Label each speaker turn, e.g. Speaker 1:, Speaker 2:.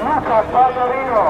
Speaker 1: Luca Pallarino,